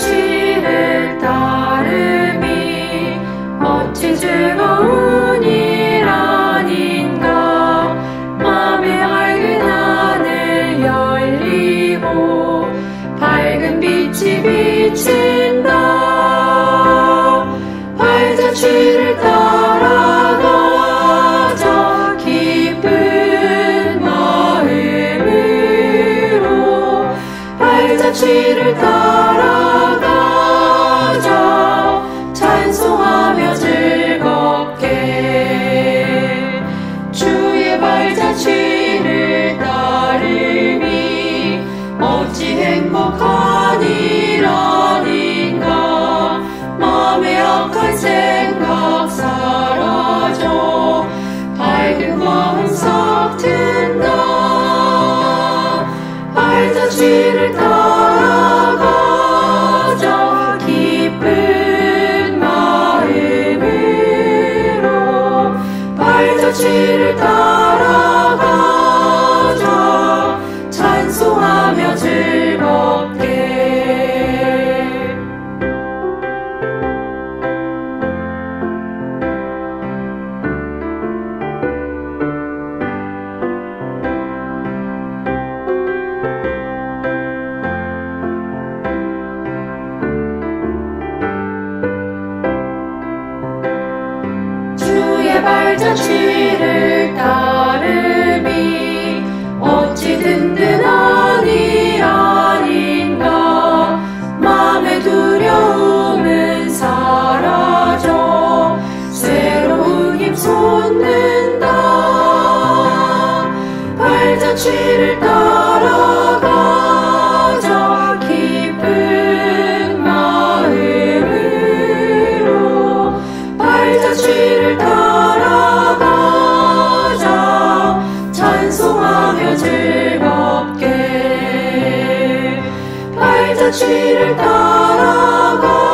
발자취를 따름이 어찌 즐거운 일 아닌가? 맘의 밝은 하늘 열리고 밝은 빛이 비친다. 발자취를 따라가자 기쁜 마음으로 발자취를 따라 행복한 일 아닌가? 마음의 악한 생각 사라져. 밝은 마음 싹 튼다. 발자취를 따라가자. 기쁜 마음으로. 발자취를 따라 발자취를 따르미 어찌 든든한 일 아닌가? 마음의 두려움은 사라져 새로운 힘 솟는다. 발자취를 따라가자 기쁜 마음으로 발자취를 따라 발자취를 따라가